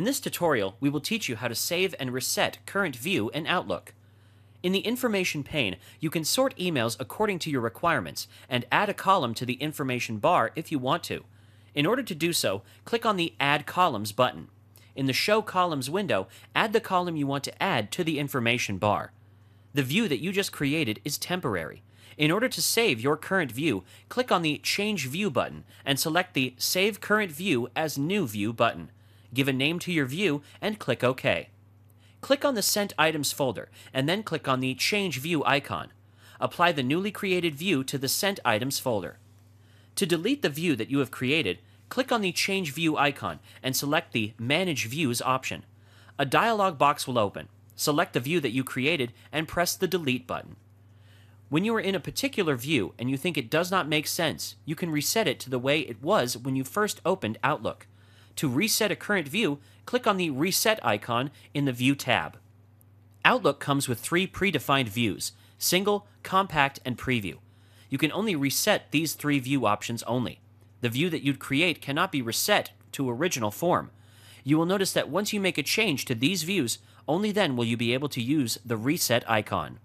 In this tutorial, we will teach you how to save and reset current view in Outlook. In the information pane, you can sort emails according to your requirements and add a column to the information bar if you want to. In order to do so, click on the Add Columns button. In the Show Columns window, add the column you want to add to the information bar. The view that you just created is temporary. In order to save your current view, click on the Change View button and select the Save Current View as New View button. Give a name to your view and click OK. Click on the Sent Items folder and then click on the Change View icon. Apply the newly created view to the Sent Items folder. To delete the view that you have created, click on the Change View icon and select the Manage Views option. A dialog box will open. Select the view that you created and press the Delete button. When you are in a particular view and you think it does not make sense, you can reset it to the way it was when you first opened Outlook. To reset a current view, click on the Reset icon in the View tab. Outlook comes with three predefined views Single, Compact, and Preview. You can only reset these three view options only. The view that you'd create cannot be reset to original form. You will notice that once you make a change to these views, only then will you be able to use the Reset icon.